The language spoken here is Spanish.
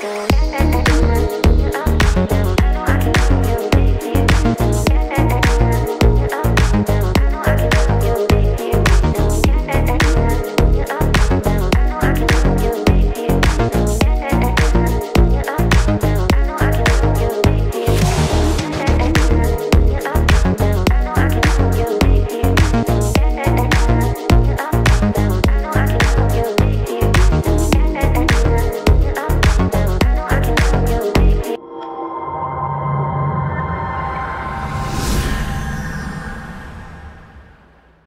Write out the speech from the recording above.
Gracias.